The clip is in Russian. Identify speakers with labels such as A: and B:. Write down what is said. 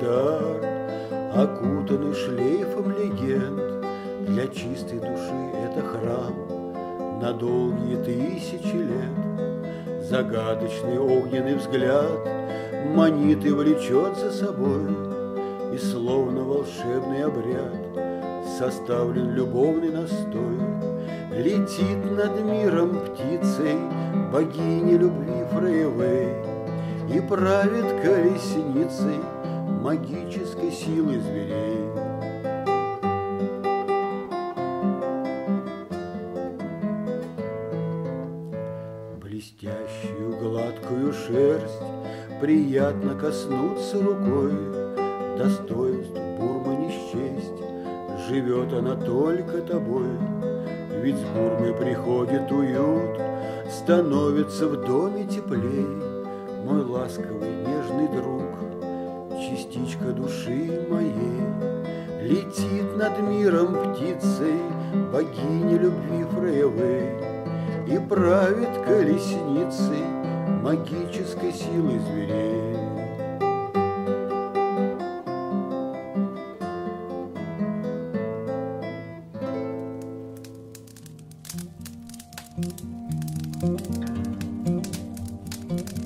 A: дар, окутанный шлейфом легенд, Для чистой души это храм на долгие тысячи лет. Загадочный огненный взгляд манит и влечет за собой, И словно волшебный обряд составлен любовный настой. Летит над миром птицей богиня любви Фрейвей И правит колесницей магической силы зверей. Блестящую гладкую шерсть Приятно коснуться рукой, Достоинств Бурма не счесть, Живет она только тобой. Ведь с Бурмы приходит уют, Становится в доме теплей, Мой ласковый нежный друг, Частичка души моей. Летит над миром птицей Богиня любви Фреевой И правит колесницей Магической силой зверей. thank